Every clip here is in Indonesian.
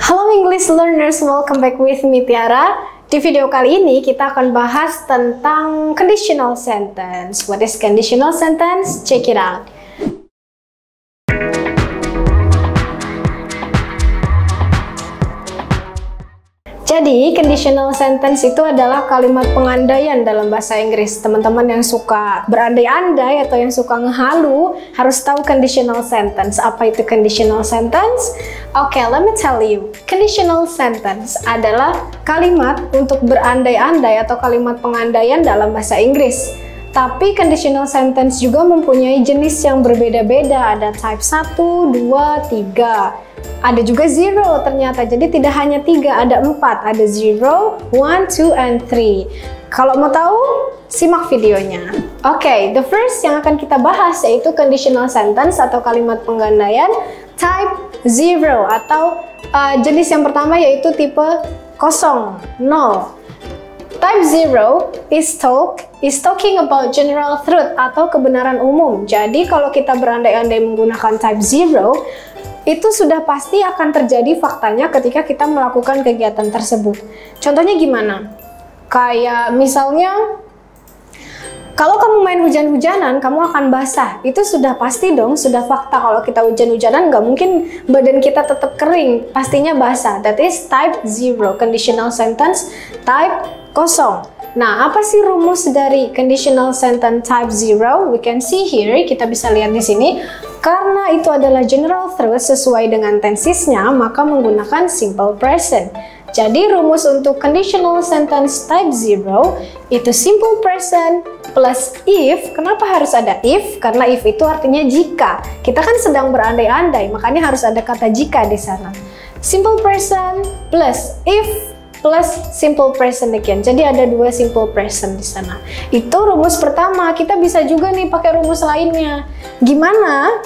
Halo English learners, welcome back with me Tiara. Di video kali ini kita akan bahas tentang conditional sentence. What is conditional sentence? Check it out. Jadi, conditional sentence itu adalah kalimat pengandaian dalam bahasa Inggris. Teman-teman yang suka berandai-andai atau yang suka ngehalu harus tahu conditional sentence. Apa itu conditional sentence? Oke, okay, let me tell you. Conditional sentence adalah kalimat untuk berandai-andai atau kalimat pengandaian dalam bahasa Inggris. Tapi conditional sentence juga mempunyai jenis yang berbeda-beda. Ada type 1, 2, 3. Ada juga zero ternyata, jadi tidak hanya tiga, ada empat. Ada zero, one, two, and three. Kalau mau tahu, simak videonya. Oke, okay, the first yang akan kita bahas yaitu conditional sentence atau kalimat penggandaian type zero atau uh, jenis yang pertama yaitu tipe kosong, nol. Type zero is talk is talking about general truth atau kebenaran umum. Jadi kalau kita berandai-andai menggunakan type zero, itu sudah pasti akan terjadi faktanya ketika kita melakukan kegiatan tersebut. Contohnya gimana? Kayak misalnya kalau kamu main hujan-hujanan, kamu akan basah. Itu sudah pasti dong, sudah fakta. Kalau kita hujan-hujanan, nggak mungkin badan kita tetap kering. Pastinya basah. That is type zero, conditional sentence type kosong. Nah, apa sih rumus dari conditional sentence type zero? We can see here, kita bisa lihat di sini. Karena itu adalah general truth sesuai dengan tensesnya, maka menggunakan simple present. Jadi rumus untuk conditional sentence type zero itu simple present plus if. Kenapa harus ada if? Karena if itu artinya jika. Kita kan sedang berandai-andai, makanya harus ada kata jika di sana. Simple present plus if plus simple present again. Jadi ada dua simple present di sana. Itu rumus pertama. Kita bisa juga nih pakai rumus lainnya. Gimana?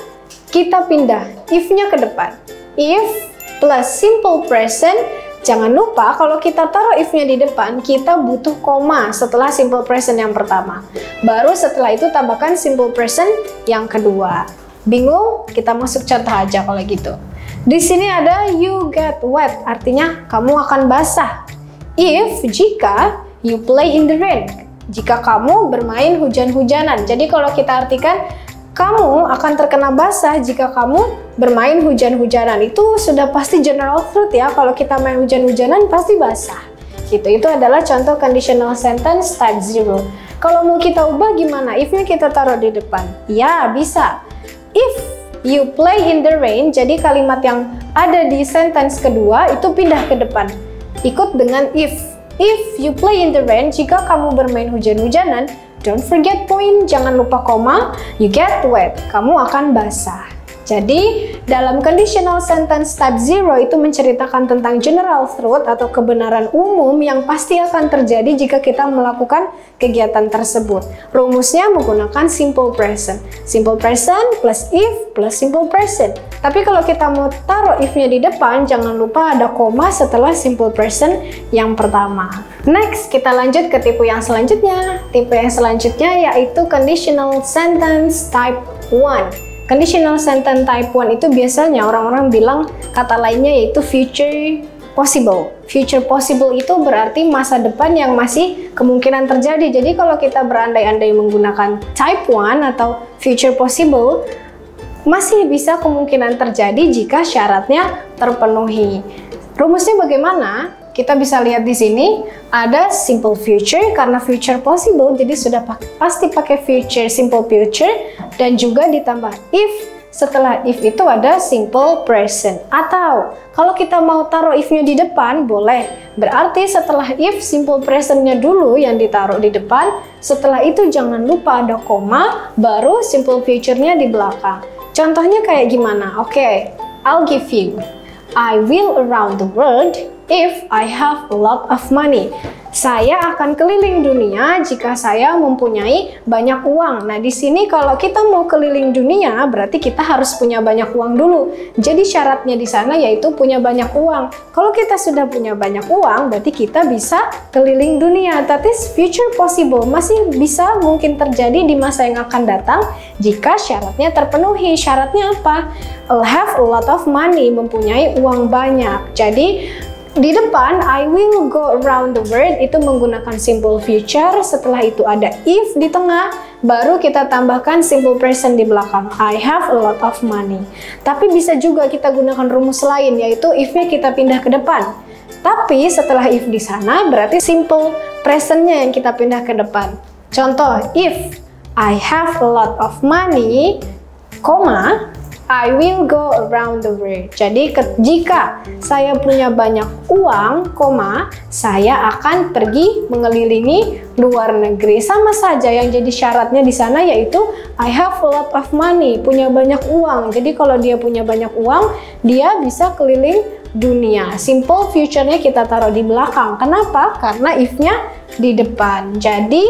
Kita pindah if-nya ke depan. If plus simple present Jangan lupa kalau kita taruh if-nya di depan, kita butuh koma setelah simple present yang pertama. Baru setelah itu tambahkan simple present yang kedua. Bingung? Kita masuk contoh aja kalau gitu. Di sini ada you get wet, artinya kamu akan basah. If, jika, you play in the rain. Jika kamu bermain hujan-hujanan. Jadi kalau kita artikan, kamu akan terkena basah jika kamu bermain hujan-hujanan. Itu sudah pasti general truth ya. Kalau kita main hujan-hujanan pasti basah. Gitu. Itu adalah contoh conditional sentence type zero. Kalau mau kita ubah gimana? If-nya kita taruh di depan. Ya, bisa. If you play in the rain, jadi kalimat yang ada di sentence kedua itu pindah ke depan. Ikut dengan if. If you play in the rain, jika kamu bermain hujan-hujanan, don't forget point, jangan lupa koma, you get wet, kamu akan basah. Jadi, dalam conditional sentence type zero itu menceritakan tentang general truth atau kebenaran umum yang pasti akan terjadi jika kita melakukan kegiatan tersebut. Rumusnya menggunakan simple present. Simple present plus if plus simple present. Tapi kalau kita mau taruh if-nya di depan, jangan lupa ada koma setelah simple present yang pertama. Next, kita lanjut ke tipe yang selanjutnya. Tipe yang selanjutnya yaitu conditional sentence type 1. Conditional sentence type 1 itu biasanya orang-orang bilang kata lainnya yaitu future possible. Future possible itu berarti masa depan yang masih kemungkinan terjadi. Jadi kalau kita berandai-andai menggunakan type 1 atau future possible, masih bisa kemungkinan terjadi jika syaratnya terpenuhi. Rumusnya bagaimana? Kita bisa lihat di sini ada simple future karena future possible jadi sudah pasti pakai future simple future dan juga ditambah if. Setelah if itu ada simple present. Atau kalau kita mau taruh if-nya di depan boleh. Berarti setelah if simple present-nya dulu yang ditaruh di depan. Setelah itu jangan lupa ada koma baru simple future-nya di belakang. Contohnya kayak gimana? Oke okay, I'll give you. I will around the world if I have a lot of money. Saya akan keliling dunia jika saya mempunyai banyak uang. Nah, di sini kalau kita mau keliling dunia, berarti kita harus punya banyak uang dulu. Jadi syaratnya di sana yaitu punya banyak uang. Kalau kita sudah punya banyak uang, berarti kita bisa keliling dunia. That is future possible. Masih bisa mungkin terjadi di masa yang akan datang jika syaratnya terpenuhi. Syaratnya apa? I'll have a lot of money, mempunyai uang banyak. Jadi di depan I will go around the world itu menggunakan simple future, setelah itu ada if di tengah, baru kita tambahkan simple present di belakang. I have a lot of money. Tapi bisa juga kita gunakan rumus lain yaitu if-nya kita pindah ke depan. Tapi setelah if di sana berarti simple presentnya yang kita pindah ke depan. Contoh, if I have a lot of money, koma, I will go around the world. Jadi jika saya punya banyak uang, koma, saya akan pergi mengelilingi luar negeri. Sama saja yang jadi syaratnya di sana yaitu I have a lot of money, punya banyak uang. Jadi kalau dia punya banyak uang, dia bisa keliling dunia. Simple future-nya kita taruh di belakang. Kenapa? Karena if-nya di depan. Jadi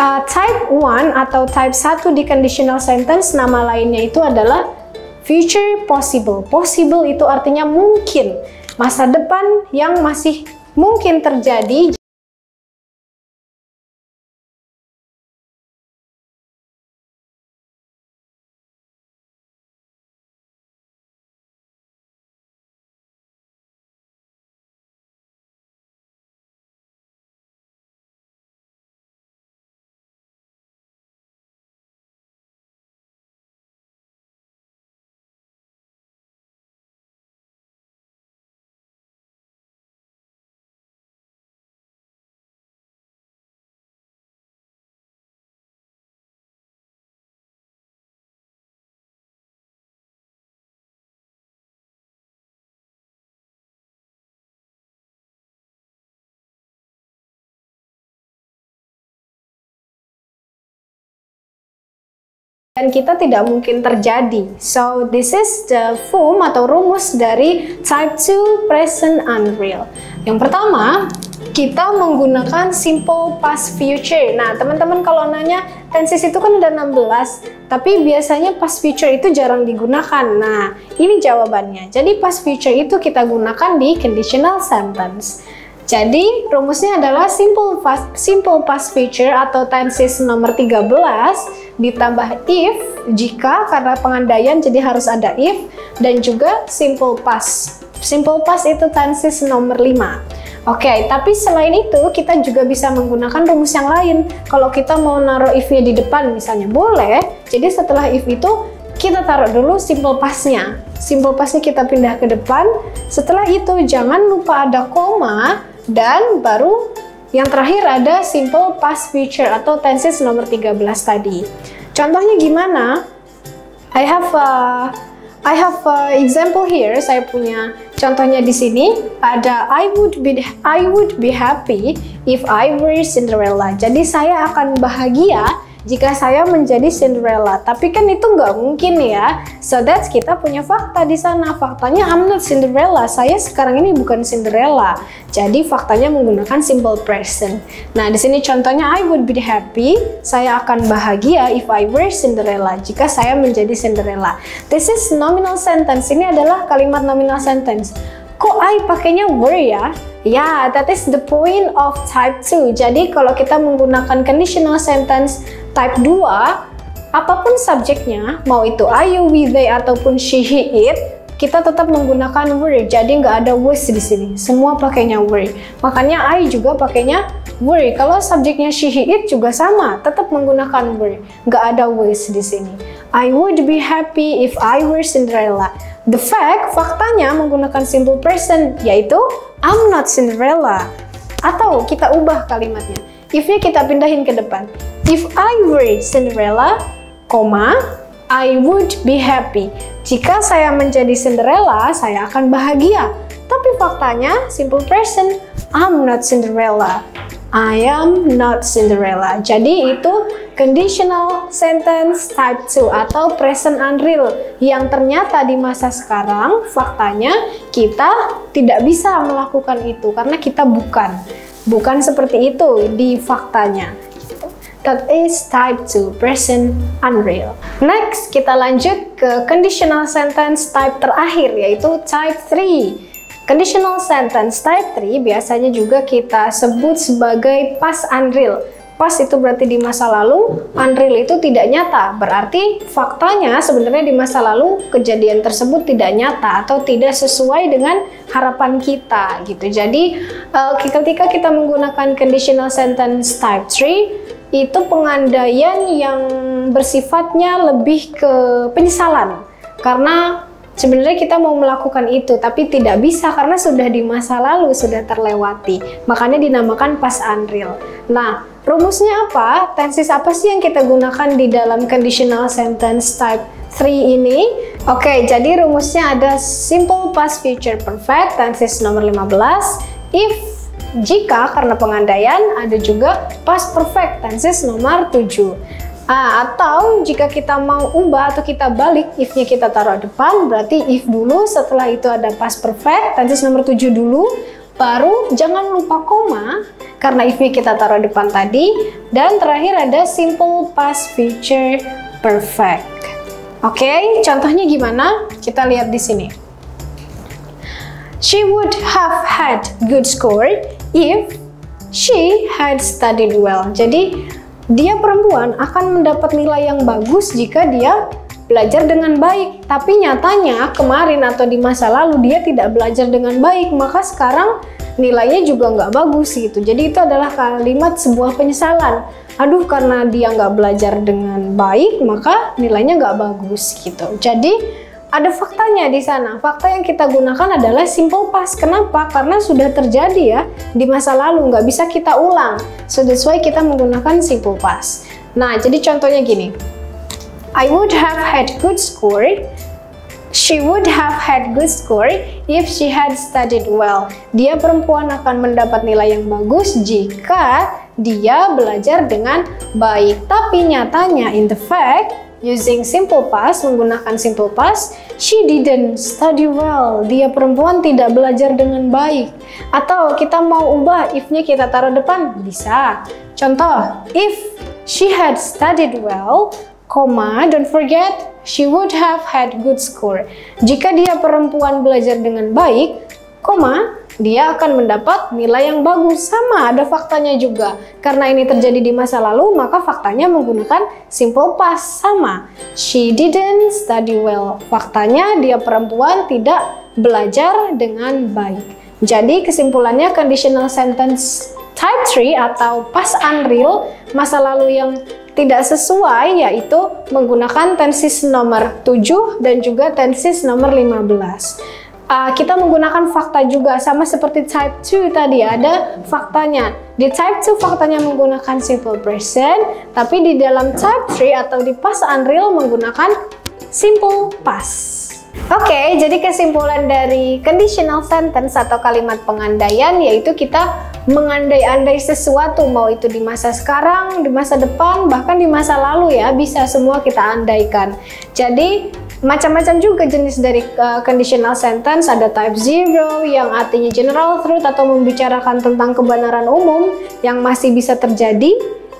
uh, type 1 atau type 1 di conditional sentence nama lainnya itu adalah Future possible. Possible itu artinya mungkin. Masa depan yang masih mungkin terjadi dan kita tidak mungkin terjadi. So this is the form atau rumus dari type 2 present unreal. Yang pertama, kita menggunakan simple past future. Nah, teman-teman kalau nanya tenses itu kan ada 16, tapi biasanya past future itu jarang digunakan. Nah, ini jawabannya. Jadi past future itu kita gunakan di conditional sentence. Jadi rumusnya adalah simple past, simple past future atau tenses nomor 13 ditambah if jika karena pengandaian jadi harus ada if dan juga simple past. Simple past itu tenses nomor 5. Oke, okay, tapi selain itu kita juga bisa menggunakan rumus yang lain. Kalau kita mau naruh if-nya di depan misalnya boleh. Jadi setelah if itu kita taruh dulu simple past-nya. Simple past-nya kita pindah ke depan. Setelah itu jangan lupa ada koma dan baru yang terakhir ada simple past future atau tenses nomor 13 tadi. Contohnya gimana? I have a I have a example here. Saya punya contohnya di sini. Ada I would be I would be happy if I were Cinderella. Jadi saya akan bahagia jika saya menjadi Cinderella. Tapi kan itu nggak mungkin ya. So that's kita punya fakta di sana. Faktanya I'm not Cinderella. Saya sekarang ini bukan Cinderella. Jadi faktanya menggunakan simple present. Nah, di sini contohnya I would be happy. Saya akan bahagia if I were Cinderella. Jika saya menjadi Cinderella. This is nominal sentence. Ini adalah kalimat nominal sentence. Kok I pakainya were ya? Ya, yeah, that is the point of type 2. Jadi kalau kita menggunakan conditional sentence type 2, apa pun subjeknya, mau itu I, you, we, they, ataupun she, he, it, kita tetap menggunakan were. Jadi nggak ada was di sini. Semua pakainya were. Makanya I juga pakainya were. Kalau subjeknya she, he, it juga sama, tetap menggunakan were. Nggak ada was di sini. I would be happy if I were Cinderella. The fact, faktanya menggunakan simple present, yaitu I'm not Cinderella. Atau kita ubah kalimatnya. If-nya kita pindahin ke depan. If I were Cinderella, koma, I would be happy. Jika saya menjadi Cinderella, saya akan bahagia. Tapi faktanya, simple present, I'm not Cinderella. I am not Cinderella. Jadi itu conditional sentence type 2 atau present unreal. Yang ternyata di masa sekarang faktanya kita tidak bisa melakukan itu karena kita bukan. Bukan seperti itu di faktanya. That is type 2 present unreal. Next kita lanjut ke conditional sentence type terakhir yaitu type 3 Conditional sentence type 3 biasanya juga kita sebut sebagai past unreal. Past itu berarti di masa lalu, unreal itu tidak nyata. Berarti faktanya sebenarnya di masa lalu kejadian tersebut tidak nyata atau tidak sesuai dengan harapan kita gitu. Jadi uh, ketika kita menggunakan conditional sentence type 3 itu pengandaian yang bersifatnya lebih ke penyesalan karena Sebenarnya kita mau melakukan itu, tapi tidak bisa karena sudah di masa lalu, sudah terlewati. Makanya dinamakan past unreal. Nah, rumusnya apa? Tenses apa sih yang kita gunakan di dalam conditional sentence type 3 ini? Oke, jadi rumusnya ada simple past future perfect, tenses nomor 15. If jika karena pengandaian ada juga past perfect tenses nomor 7. Nah, atau jika kita mau ubah atau kita balik, if-nya kita taruh depan, berarti if dulu, setelah itu ada past perfect, tenses nomor 7 dulu, baru jangan lupa koma, karena if-nya kita taruh depan tadi, dan terakhir ada simple past future perfect. Oke, okay, contohnya gimana? Kita lihat di sini. She would have had good score if she had studied well. Jadi, dia perempuan akan mendapat nilai yang bagus jika dia belajar dengan baik. Tapi nyatanya kemarin atau di masa lalu dia tidak belajar dengan baik, maka sekarang nilainya juga nggak bagus gitu. Jadi itu adalah kalimat sebuah penyesalan. Aduh karena dia nggak belajar dengan baik, maka nilainya nggak bagus gitu. Jadi ada faktanya di sana. Fakta yang kita gunakan adalah simple past. Kenapa? Karena sudah terjadi ya di masa lalu, nggak bisa kita ulang. So that's why kita menggunakan simple past. Nah, jadi contohnya gini. I would have had good score. She would have had good score if she had studied well. Dia perempuan akan mendapat nilai yang bagus jika dia belajar dengan baik. Tapi nyatanya, in the fact, using simple past, menggunakan simple past, she didn't study well. Dia perempuan tidak belajar dengan baik. Atau kita mau ubah if-nya kita taruh depan, bisa. Contoh, if she had studied well, comma, don't forget, she would have had good score. Jika dia perempuan belajar dengan baik, koma, dia akan mendapat nilai yang bagus. Sama, ada faktanya juga. Karena ini terjadi di masa lalu, maka faktanya menggunakan simple past. Sama, she didn't study well. Faktanya dia perempuan tidak belajar dengan baik. Jadi kesimpulannya conditional sentence type 3 atau past unreal, masa lalu yang tidak sesuai yaitu menggunakan tenses nomor 7 dan juga tenses nomor 15 uh, kita menggunakan fakta juga sama seperti type 2 tadi ada faktanya. Di type 2 faktanya menggunakan simple present, tapi di dalam type 3 atau di past unreal menggunakan simple past. Oke, okay, jadi kesimpulan dari conditional sentence atau kalimat pengandaian yaitu kita mengandai-andai sesuatu mau itu di masa sekarang, di masa depan, bahkan di masa lalu ya, bisa semua kita andaikan. Jadi Macam-macam juga jenis dari uh, conditional sentence, ada type zero yang artinya general truth atau membicarakan tentang kebenaran umum yang masih bisa terjadi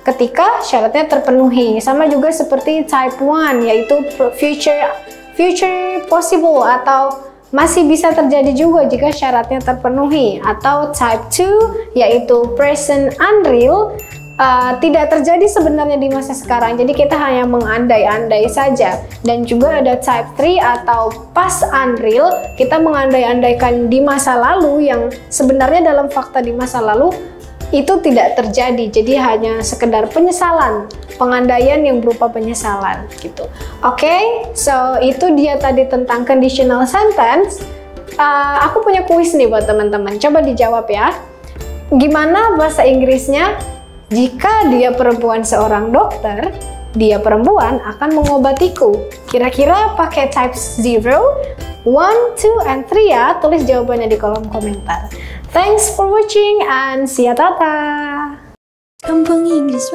ketika syaratnya terpenuhi. Sama juga seperti type one yaitu future future possible atau masih bisa terjadi juga jika syaratnya terpenuhi atau type 2 yaitu present unreal uh, tidak terjadi sebenarnya di masa sekarang. Jadi kita hanya mengandai-andai saja. Dan juga ada type 3 atau past unreal, kita mengandai-andaikan di masa lalu yang sebenarnya dalam fakta di masa lalu itu tidak terjadi. Jadi hanya sekedar penyesalan, pengandaian yang berupa penyesalan gitu. Oke, okay? so itu dia tadi tentang conditional sentence. Uh, aku punya kuis nih buat teman-teman. Coba dijawab ya. Gimana bahasa Inggrisnya jika dia perempuan seorang dokter, dia perempuan akan mengobatiku. Kira-kira pakai type 0, 1, 2, and 3 ya. Tulis jawabannya di kolom komentar. Thanks for watching and see ya tata! Kampung Inggris